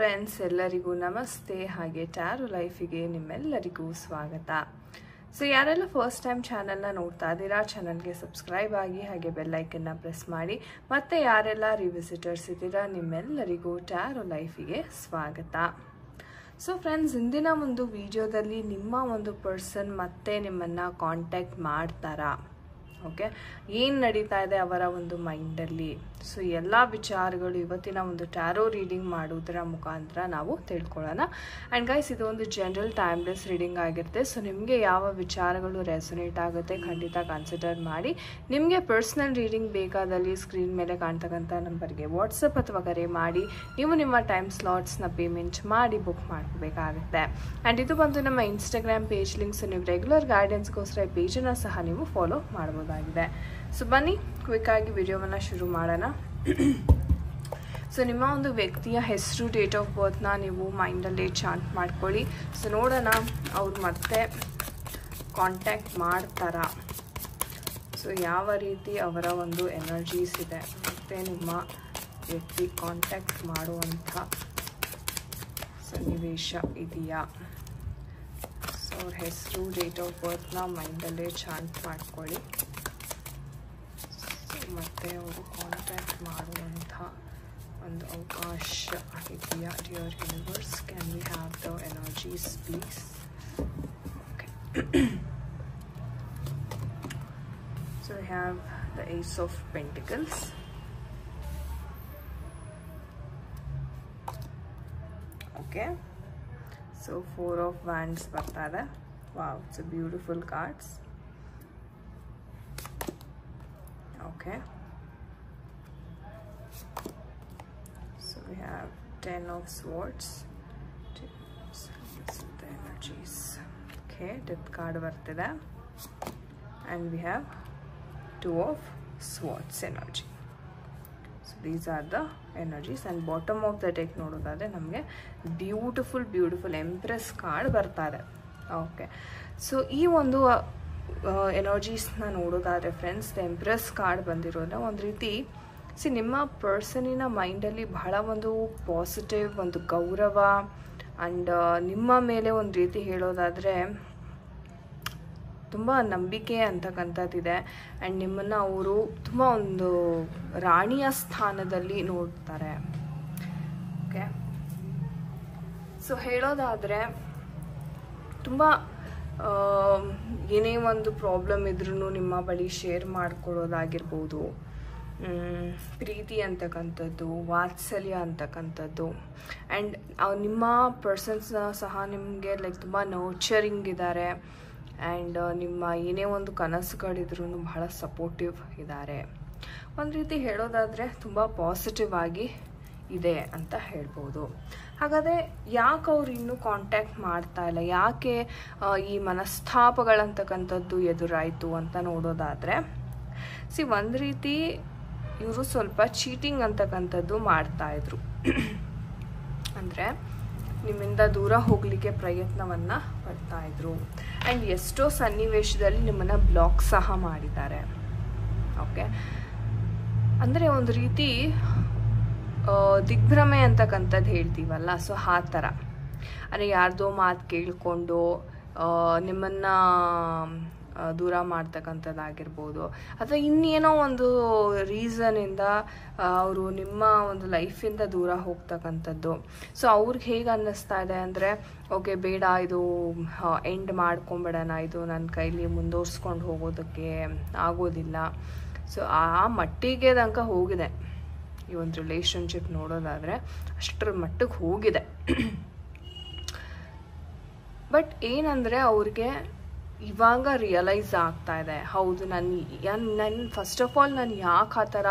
Friends ಎಲ್ಲರಿಗೂ ನಮಸ್ತೆ. ಹಾಗೆ ಟ್ಯಾರು ಲೈಫಿಗೆ ನಿಮ್ಮೆಲ್ಲರಿಗೂ ಸ್ವಾಗತ. ಸೊ ಯಾರೆಲ್ಲ ಫಸ್ಟ್ ಟೈಮ್ ಚಾನಲ್ನ ನೋಡ್ತಾ ಇದ್ದೀರಾ ಚಾನಲ್ಗೆ ಸಬ್ಸ್ಕ್ರೈಬ್ ಆಗಿ, ಹಾಗೆ ಬೆಲ್ಲೈಕನ್ನ ಪ್ರೆಸ್ ಮಾಡಿ. ಮತ್ತೆ ಯಾರೆಲ್ಲ ರಿವಿಸಿಟರ್ಸ್ ಇದ್ದೀರಾ, ನಿಮ್ಮೆಲ್ಲರಿಗೂ ಟ್ಯಾರು ಲೈಫಿಗೆ ಸ್ವಾಗತ. ಸೊ ಫ್ರೆಂಡ್ಸ್ ಇಂದಿನ ಒಂದು ವಿಡಿಯೋದಲ್ಲಿ ನಿಮ್ಮ ಒಂದು ಪರ್ಸನ್ ಮತ್ತೆ ನಿಮ್ಮನ್ನು ಕಾಂಟ್ಯಾಕ್ಟ್ ಮಾಡ್ತಾರಾ? ಓಕೆ ಏನು ನಡೀತಾ ಇದೆ ಅವರ ಒಂದು ಮೈಂಡಲ್ಲಿ ಸೊ ಎಲ್ಲ ವಿಚಾರಗಳು ಇವತ್ತಿನ ಒಂದು ಟ್ಯಾರೋ ರೀಡಿಂಗ್ ಮಾಡೋದರ ಮುಖಾಂತರ ನಾವು ತಿಳ್ಕೊಳ್ಳೋಣ. ಆ್ಯಂಡ್ ಗೈಸ್ ಇದು ಒಂದು ಜನರಲ್ ಟೈಮ್ಲೆಸ್ ರೀಡಿಂಗ್ ಆಗಿರುತ್ತೆ. ಸೊ ನಿಮಗೆ ಯಾವ ವಿಚಾರಗಳು ರೆಸೊನೇಟ್ ಆಗುತ್ತೆ ಖಂಡಿತ ಕನ್ಸಿಡರ್ ಮಾಡಿ. ನಿಮಗೆ ಪರ್ಸ್ನಲ್ ರೀಡಿಂಗ್ ಬೇಕಾದಲ್ಲಿ ಸ್ಕ್ರೀನ್ ಮೇಲೆ ಕಾಣ್ತಕ್ಕಂಥ ನಂಬರ್ಗೆ ವಾಟ್ಸಪ್ ಅಥವಾ ಕರೆ ಮಾಡಿ. ನೀವು ನಿಮ್ಮ ಟೈಮ್ ಸ್ಲಾಟ್ಸ್ನ ಪೇಮೆಂಟ್ ಮಾಡಿ ಬುಕ್ ಮಾಡ್ಕೋಬೇಕಾಗುತ್ತೆ ಆ್ಯಂಡ್ ಇದು ಬಂದು ನಮ್ಮ ಇನ್ಸ್ಟಾಗ್ರಾಮ್ ಪೇಜ್ ಲಿಂಕ್ಸ್ ನೀವು ರೆಗ್ಯುಲರ್ ಗೈಡೆನ್ಸ್ಗೋಸ್ಕರ ಈ ಪೇಜನ್ನು ಸಹ ನೀವು ಫಾಲೋ ಮಾಡ್ಬೋದಾಗಿದೆ. ಸೊ ಬನ್ನಿ ಕ್ವಿಕ್ಕಾಗಿ ವಿಡಿಯೋವನ್ನು ಶುರು ಮಾಡೋಣ. ಸೊ ನಿಮ್ಮ ಒಂದು ವ್ಯಕ್ತಿಯ ಹೆಸರು ಡೇಟ್ ಆಫ್ ಬರ್ತ್ನ ನೀವು ಮೈಂಡಲ್ಲೇ ಚಾಂಟ್ ಮಾಡ್ಕೊಳ್ಳಿ. ಸೊ ನೋಡೋಣ, ಅವ್ರು ಮತ್ತೆ ಕಾಂಟ್ಯಾಕ್ಟ್ ಮಾಡ್ತಾರಾ. ಸೊ ಯಾವ ರೀತಿ ಅವರ ಒಂದು ಎನರ್ಜೀಸ್ ಇದೆ ಮತ್ತು ನಿಮ್ಮ ವ್ಯಕ್ತಿ ಕಾಂಟ್ಯಾಕ್ಟ್ ಮಾಡುವಂಥ ಸನ್ನಿವೇಶ ಇದೆಯಾ? ಸೊ ಅವ್ರ ಹೆಸರು ಡೇಟ್ ಆಫ್ ಬರ್ತ್ನ ಮೈಂಡಲ್ಲೇ ಚಾಂಟ್ ಮಾಡ್ಕೊಳ್ಳಿ. ಮತ್ತು ಅವರು ಕಾಂಟ್ಯಾಕ್ಟ್ ಮಾಡುವಂಥ ಒಂದು ಅವಕಾಶ ಇದೆಯಾ dear universe can we have the energies please okay so we have the ace of pentacles okay so four of wands ಬರ್ತಾ ಇದೆ wow it's beautiful cards okay so we have 10 of swords the energies okay death card ಬರ್ತಿದೆ and we have two of swords energy so these are the energies and bottom of the deck ನಮಗೆ beautiful beautiful empress card ಬರ್ತಾ ಇದೆ okay so ಈ ಒಂದು ಎನರ್ಜೀಸ್ನ ನೋಡೋದಾದರೆ friends the empress card ಬಂದಿರೋದ್ರೆ ಒಂದು ರೀತಿ ಸಿ ನಿಮ್ಮ ಪರ್ಸನಿನ ಮೈಂಡಲ್ಲಿ ಬಹಳ ಒಂದು ಪಾಸಿಟಿವ್ ಒಂದು ಗೌರವ ಆ್ಯಂಡ್ ನಿಮ್ಮ ಮೇಲೆ ಒಂದು ರೀತಿ ಹೇಳೋದಾದರೆ ತುಂಬ ನಂಬಿಕೆ ಅಂತಕ್ಕಂಥದ್ದಿದೆ ಆ್ಯಂಡ್ ನಿಮ್ಮನ್ನು ಅವರು ತುಂಬ ಒಂದು ರಾಣಿಯ ಸ್ಥಾನದಲ್ಲಿ ನೋಡ್ತಾರೆ. ಓಕೆ ಸೊ ಹೇಳೋದಾದರೆ ತುಂಬ ಏನೇ ಒಂದು ಪ್ರಾಬ್ಲಮ್ ಇದ್ರೂ ನಿಮ್ಮ ಬಳಿ ಶೇರ್ ಮಾಡ್ಕೊಳ್ಳೋದಾಗಿರ್ಬೋದು. ಪ್ರೀತಿ ಅಂತಕ್ಕಂಥದ್ದು, ವಾತ್ಸಲ್ಯ ಅಂತಕ್ಕಂಥದ್ದು. ಆ್ಯಂಡ್ ನಿಮ್ಮ ಪರ್ಸನ್ಸ್ನ ಸಹ ನಿಮಗೆ ಲೈಕ್ ತುಂಬ ನರ್ಚರಿಂಗ್ ಇದ್ದಾರೆ ಆ್ಯಂಡ್ ನಿಮ್ಮ ಏನೇ ಒಂದು ಕನಸುಗಳಿದ್ರೂ ಬಹಳ ಸಪೋರ್ಟಿವ್ ಇದ್ದಾರೆ ಒಂದು ರೀತಿ ಹೇಳೋದಾದರೆ ತುಂಬ ಪಾಸಿಟಿವ್ ಆಗಿ ಇದೆ ಅಂತ ಹೇಳ್ಬೋದು. ಹಾಗಾದರೆ ಯಾಕೆ ಅವ್ರು ಇನ್ನೂ ಕಾಂಟ್ಯಾಕ್ಟ್ ಮಾಡ್ತಾ ಇಲ್ಲ? ಯಾಕೆ ಈ ಮನಸ್ತಾಪಗಳಂತಕ್ಕಂಥದ್ದು ಎದುರಾಯಿತು ಅಂತ ನೋಡೋದಾದರೆ, ಸಿ ಒಂದು ರೀತಿ ಇವರು ಸ್ವಲ್ಪ ಚೀಟಿಂಗ್ ಅಂತಕ್ಕಂಥದ್ದು ಮಾಡ್ತಾಯಿದ್ರು ಅಂದರೆ ನಿಮ್ಮಿಂದ ದೂರ ಹೋಗಲಿಕ್ಕೆ ಪ್ರಯತ್ನವನ್ನು ಪಡ್ತಾಯಿದ್ರು ಆ್ಯಂಡ್ ಎಷ್ಟೋ ಸನ್ನಿವೇಶದಲ್ಲಿ ನಿಮ್ಮನ್ನು ಬ್ಲಾಕ್ ಸಹ ಮಾಡಿದ್ದಾರೆ. ಓಕೆ ಅಂದರೆ ಒಂದು ರೀತಿ ದಿಗ್ಭ್ರಮೆ ಅಂತಕ್ಕಂಥದ್ದು ಹೇಳ್ತೀವಲ್ಲ, ಸೊ ಆ ಥರ. ಅಂದರೆ ಯಾರ್ದೋ ಮಾತು ಕೇಳಿಕೊಂಡು ನಿಮ್ಮನ್ನು ದೂರ ಮಾಡ್ತಕ್ಕಂಥದ್ದಾಗಿರ್ಬೋದು. ಅಥವಾ ಇನ್ನೇನೋ ಒಂದು ರೀಸನಿಂದ ಅವರು ನಿಮ್ಮ ಒಂದು ಲೈಫಿಂದ ದೂರ ಹೋಗ್ತಕ್ಕಂಥದ್ದು. ಸೊ ಅವ್ರಿಗೆ ಹೇಗೆ ಅನ್ನಿಸ್ತಾ ಇದೆ ಅಂದರೆ, ಓಕೆ, ಬೇಡ, ಇದು ಎಂಡ್ ಮಾಡ್ಕೊಂಬಿಡೋಣ, ಇದು ನನ್ನ ಕೈಲಿ ಮುಂದುವರ್ಸ್ಕೊಂಡು ಹೋಗೋದಕ್ಕೆ ಆಗೋದಿಲ್ಲ. ಸೊ ಆ ಮಟ್ಟಿಗೆ ತನಕ ಹೋಗಿದೆ. ಈ ಒಂದು ರಿಲೇಷನ್ಶಿಪ್ ನೋಡೋದಾದರೆ ಅಷ್ಟರ ಮಟ್ಟಕ್ಕೆ ಹೋಗಿದೆ. ಬಟ್ ಏನಂದರೆ ಅವ್ರಿಗೆ ಇವಾಗ ರಿಯಲೈಸ್ ಆಗ್ತಾ ಇದೆ, ಹೌದು ನಾನು ನನ್ನ ಫಸ್ಟ್ ಆಫ್ ಆಲ್ ನಾನು ಯಾಕೆ ಆ ಥರ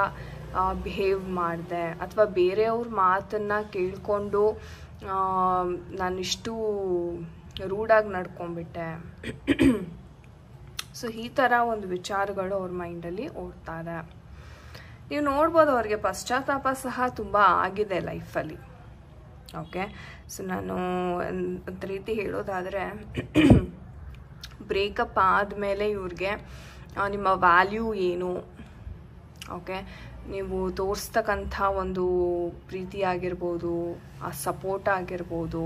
ಬಿಹೇವ್ ಮಾಡಿದೆ ಅಥವಾ ಬೇರೆಯವ್ರ ಮಾತನ್ನು ಕೇಳಿಕೊಂಡು ನಾನಿಷ್ಟು ರೂಡಾಗಿ ನಡ್ಕೊಂಡ್ಬಿಟ್ಟೆ. ಸೊ ಈ ಥರ ಒಂದು ವಿಚಾರಗಳು ಅವ್ರ ಮೈಂಡಲ್ಲಿ ಓಡ್ತಾ ಇದೆ. ನೀವು ನೋಡ್ಬೋದು ಅವ್ರಿಗೆ ಪಶ್ಚಾತ್ತಾಪ ಸಹ ತುಂಬ ಆಗಿದೆ ಲೈಫಲ್ಲಿ. ಓಕೆ? ಸೊ ನಾನು ಒಂದು ರೀತಿ ಹೇಳೋದಾದರೆ, ಬ್ರೇಕಪ್ ಆದಮೇಲೆ ಇವ್ರಿಗೆ ನಿಮ್ಮ ವ್ಯಾಲ್ಯೂ ಏನು? ಓಕೆ? ನೀವು ತೋರಿಸ್ತಕ್ಕಂಥ ಒಂದು ಪ್ರೀತಿ ಆಗಿರ್ಬೋದು, ಆ ಸಪೋರ್ಟ್ ಆಗಿರ್ಬೋದು,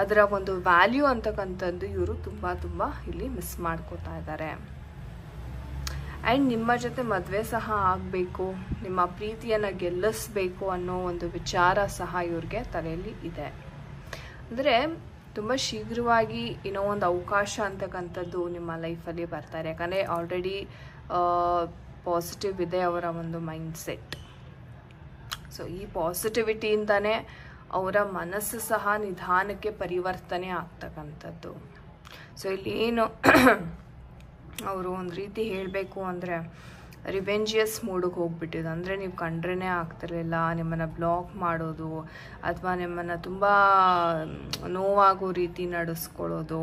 ಅದರ ಒಂದು ವ್ಯಾಲ್ಯೂ ಅಂತಕ್ಕಂಥದ್ದು ಇವರು ತುಂಬ ತುಂಬ ಇಲ್ಲಿ ಮಿಸ್ ಮಾಡ್ಕೋತಾ ಇದ್ದಾರೆ. ಆ್ಯಂಡ್ ನಿಮ್ಮ ಜೊತೆ ಮದುವೆ ಸಹ ಆಗಬೇಕು, ನಿಮ್ಮ ಪ್ರೀತಿಯನ್ನು ಗೆಲ್ಲಿಸ್ಬೇಕು ಅನ್ನೋ ಒಂದು ವಿಚಾರ ಸಹ ಇವ್ರಿಗೆ ತಲೆಯಲ್ಲಿ ಇದೆ. ಅಂದರೆ ತುಂಬ ಶೀಘ್ರವಾಗಿ ಏನೋ ಒಂದು ಅವಕಾಶ ಅಂತಕ್ಕಂಥದ್ದು ನಿಮ್ಮ ಲೈಫಲ್ಲಿ ಬರ್ತಾರೆ ಯಾಕಂದರೆ ಆಲ್ರೆಡಿ ಪಾಸಿಟಿವ್ ಇದೆ ಅವರ ಒಂದು ಮೈಂಡ್ ಸೆಟ್ ಸೊ ಈ ಪಾಸಿಟಿವಿಟಿಯಿಂದನೇ ಅವರ ಮನಸ್ಸು ಸಹ ನಿಧಾನಕ್ಕೆ ಪರಿವರ್ತನೆ ಆಗ್ತಕ್ಕಂಥದ್ದು. ಸೊ ಇಲ್ಲಿ ಏನು ಅವರು ಒಂದು ರೀತಿ ಹೇಳಬೇಕು ಅಂದರೆ ರಿವೆಂಜಿಯಸ್ ಮೂಡಿಗೆ ಹೋಗ್ಬಿಟ್ಟಿದೆ. ಅಂದರೆ ನೀವು ಕಂಡ್ರೇ ಆಗ್ತಿರಲಿಲ್ಲ, ನಿಮ್ಮನ್ನು ಬ್ಲಾಕ್ ಮಾಡೋದು, ಅಥವಾ ನಿಮ್ಮನ್ನು ತುಂಬ ನೋವಾಗೋ ರೀತಿ ನಡೆಸ್ಕೊಳ್ಳೋದು.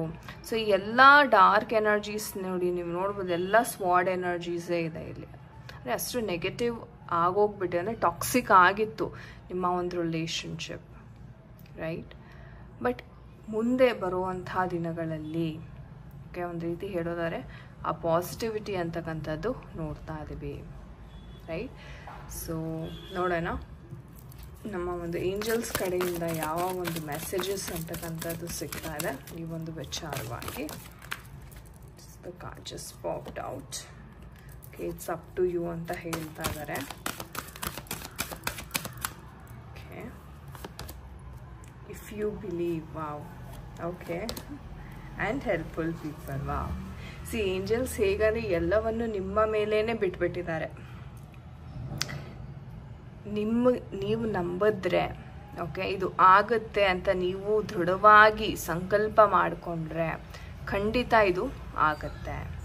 ಸೊ ಎಲ್ಲ ಡಾರ್ಕ್ ಎನರ್ಜೀಸ್ ನೋಡಿ ನೀವು ನೋಡ್ಬೋದು, ಎಲ್ಲ ಸ್ವಾಡ್ ಎನರ್ಜೀಸೇ ಇದೆ ಇಲ್ಲಿ. ಅಂದರೆ ಅಷ್ಟು ನೆಗೆಟಿವ್ ಆಗೋಗ್ಬಿಟ್ಟು, ಅಂದರೆ ಟಾಕ್ಸಿಕ್ ಆಗಿತ್ತು ನಿಮ್ಮ ಒಂದು ರಿಲೇಷನ್ಶಿಪ್ ರೈಟ್ ಬಟ್ ಮುಂದೆ ಬರುವಂಥ ದಿನಗಳಲ್ಲಿ ಒಂದು ರೀತಿ ಹೇಳೋದಾದ್ರೆ ಆ ಪಾಸಿಟಿವಿಟಿ ಅಂತಕ್ಕಂಥದ್ದು ನೋಡ್ತಾ ಇದ್ದೀವಿ. ರೈಟ್ ಸೊ ನೋಡೋಣ. ನಮ್ಮ ಒಂದು ಏಂಜಲ್ಸ್ ಕಡೆಯಿಂದ ಯಾವ ಒಂದು ಮೆಸೇಜಸ್ ಅಂತಕ್ಕಂಥದ್ದು ಸಿಗ್ತಾ ಇದೆ. ಈ ಒಂದು ವಿಚಾರವಾಗಿ. The just popped out okay it's up to you ಅಂತ ಹೇಳ್ತಾ ಇದ್ದಾರೆ okay if you believe wow okay and helpful people wow see angels ಹೇಗಾದ್ರೆ ಎಲ್ಲವನ್ನು ನಿಮ್ಮ ಮೇಲೇನೆ ಬಿಟ್ಬಿಟ್ಟಿದ್ದಾರೆ. ನಿಮ್ಮ, ನೀವು ನಂಬಿದ್ರೆ, ಓಕೆ, ಇದು ಆಗುತ್ತೆ ಅಂತ ನೀವು ದೃಢವಾಗಿ ಸಂಕಲ್ಪ ಮಾಡಿಕೊಂಡ್ರೆ ಖಂಡಿತ ಇದು ಆಗುತ್ತೆ.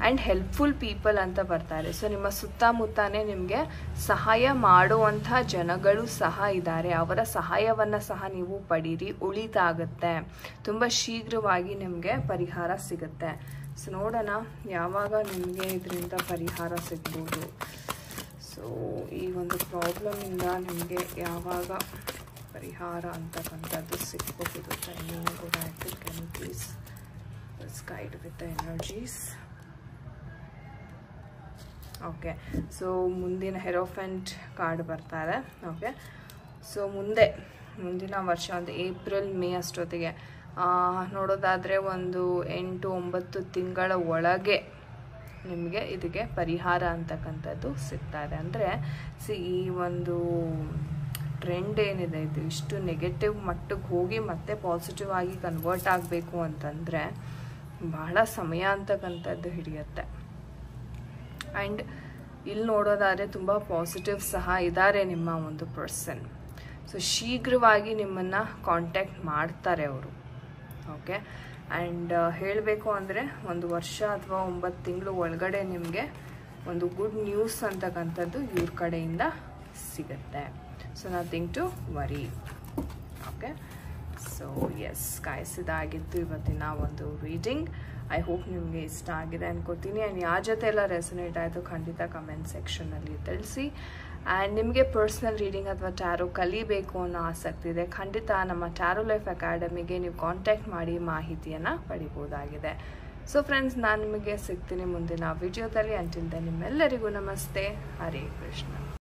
ಆ್ಯಂಡ್ ಹೆಲ್ಪ್ಫುಲ್ ಪೀಪಲ್ ಅಂತ ಬರ್ತಾರೆ. ಸೊ, ನಿಮ್ಮ ಸುತ್ತಮುತ್ತನೇ ನಿಮಗೆ ಸಹಾಯ ಮಾಡುವಂಥ ಜನಗಳು ಸಹ ಇದ್ದಾರೆ. ಅವರ ಸಹಾಯವನ್ನು ಸಹ ನೀವು ಪಡೀರಿ. ಉಳಿತಾಗುತ್ತೆ. ತುಂಬ ಶೀಘ್ರವಾಗಿ ನಿಮಗೆ ಪರಿಹಾರ ಸಿಗುತ್ತೆ. ಸೊ ನೋಡೋಣ. ಯಾವಾಗ ನಿಮಗೆ ಇದರಿಂದ ಪರಿಹಾರ ಸಿಗ್ಬೋದು. ಸೊ ಈ ಒಂದು ಪ್ರಾಬ್ಲಮಿಂದ ನಿಮಗೆ ಯಾವಾಗ ಪರಿಹಾರ ಅಂತಕ್ಕಂಥದ್ದು ಸಿಗಬಹುದು ಟೈಮಿಂಗ್ ಕೂಡ can please guide with the energies okay so ಮುಂದಿನ ಹೆರೋಫೆಂಟ್ ಕಾರ್ಡ್ ಬರ್ತಾ ಇದೆ ಓಕೆ ಸೊ ಮುಂದೆ, ಮುಂದಿನ ವರ್ಷ, ಒಂದು ಏಪ್ರಿಲ್ ಮೇ ಅಷ್ಟೊತ್ತಿಗೆ ನೋಡೋದಾದರೆ ಒಂದು ಎಂಟು ಒಂಬತ್ತು ತಿಂಗಳ ಒಳಗೆ ನಿಮಗೆ ಇದಕ್ಕೆ ಪರಿಹಾರ ಅಂತಕ್ಕಂಥದ್ದು ಸಿಗ್ತಾರೆ ಅಂದರೆ ಸಿ, ಈ ಒಂದು ಟ್ರೆಂಡ್ ಏನಿದೆ, ಇದು ಇಷ್ಟು ನೆಗೆಟಿವ್ ಮಟ್ಟಕ್ಕೆ ಹೋಗಿ ಮತ್ತೆ ಪಾಸಿಟಿವ್ ಆಗಿ ಕನ್ವರ್ಟ್ ಆಗಬೇಕು ಅಂತಂದರೆ ಬಹಳ ಸಮಯ ಅಂತಕ್ಕಂಥದ್ದು ಹಿಡಿಯುತ್ತೆ. ಆ್ಯಂಡ್ ಇಲ್ಲಿ ನೋಡೋದಾದರೆ ತುಂಬ ಪಾಸಿಟಿವ್ ಸಹ ಇದ್ದಾರೆ ನಿಮ್ಮ ಒಂದು ಪರ್ಸನ್ ಸೊ ಶೀಘ್ರವಾಗಿ ನಿಮ್ಮನ್ನು ಕಾಂಟ್ಯಾಕ್ಟ್ ಮಾಡ್ತಾರೆ ಅವರು. ಓಕೆ. ಆ್ಯಂಡ್ ಹೇಳಬೇಕು ಅಂದರೆ ಒಂದು ವರ್ಷ ಅಥವಾ ಒಂಬತ್ತು ತಿಂಗಳು ಒಳಗಡೆ ನಿಮಗೆ ಒಂದು ಗುಡ್ ನ್ಯೂಸ್ ಅಂತಕ್ಕಂಥದ್ದು ಇವ್ರ ಕಡೆಯಿಂದ ಸಿಗುತ್ತೆ. So nothing to worry okay so S ಕಾಯಿಸಿದಾಗಿತ್ತು ಇವತ್ತಿನ ಒಂದು ರೀಡಿಂಗ್ ಐ ಹೋಪ್ ನಿಮಗೆ ಇಷ್ಟ ಆಗಿದೆ ಅನ್ಕೋತೀನಿ. ಆ್ಯಂಡ್ ಯಾರ ಜೊತೆ ಎಲ್ಲ ರೆಸನೇಟ್ ಆಯಿತು ಖಂಡಿತ ಕಮೆಂಟ್ ಸೆಕ್ಷನಲ್ಲಿ ತಿಳಿಸಿ. ಆ್ಯಂಡ್ ನಿಮಗೆ ಪರ್ಸ್ನಲ್ ರೀಡಿಂಗ್ ಅಥವಾ ಟ್ಯಾರೋ ಕಲಿಬೇಕು ಅನ್ನೋ ಆಸಕ್ತಿ ಇದೆ, ಖಂಡಿತ ನಮ್ಮ ಟ್ಯಾರೋ ಲೈಫ್ ಅಕಾಡೆಮಿಗೆ ನೀವು ಕಾಂಟ್ಯಾಕ್ಟ್ ಮಾಡಿ ಮಾಹಿತಿಯನ್ನು ಪಡಿಬೋದಾಗಿದೆ. ಸೊ ಫ್ರೆಂಡ್ಸ್ ನಾನು ನಿಮಗೆ ಸಿಗ್ತೀನಿ ಮುಂದಿನ ವಿಡಿಯೋದಲ್ಲಿ ಅಂಟಿಲ್ದೆ ನಿಮ್ಮೆಲ್ಲರಿಗೂ ನಮಸ್ತೆ. ಹರೇ ಕೃಷ್ಣ.